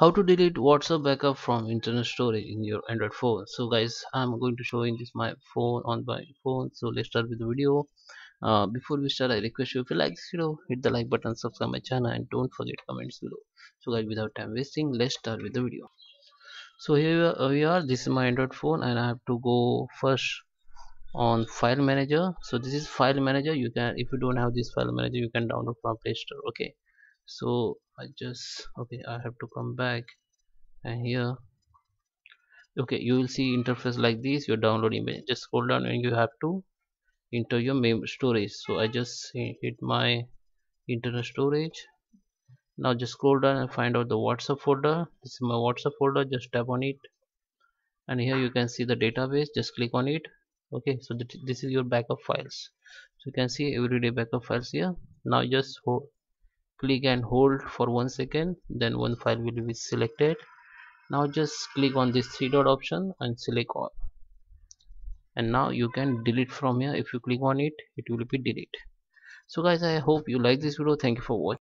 how to delete whatsapp backup from internal storage in your android phone. So guys i'm going to show in this my phone on my phone. So let's start with the video. Uh, before we start i request you if you like this video hit the like button subscribe my channel and don't forget comments below. So guys without time wasting let's start with the video. So here we are this is my android phone and i have to go first on file manager. So this is file manager. You can if you don't have this file manager you can download from play store okay so I just okay I have to come back and here. Okay you will see interface like this your download image. Just scroll down and you have to enter your main storage. So I just hit my internal storage. Now just scroll down and find out the WhatsApp folder. This is my WhatsApp folder. Just tap on it. And here you can see the database. Just click on it. Okay so this is your backup files. So you can see everyday backup files here. Now just hold click and hold for one second then one file will be selected. Now just click on this three dot option and select all. And now you can delete from here. If you click on it it will be delete. So guys i hope you like this video. Thank you for watching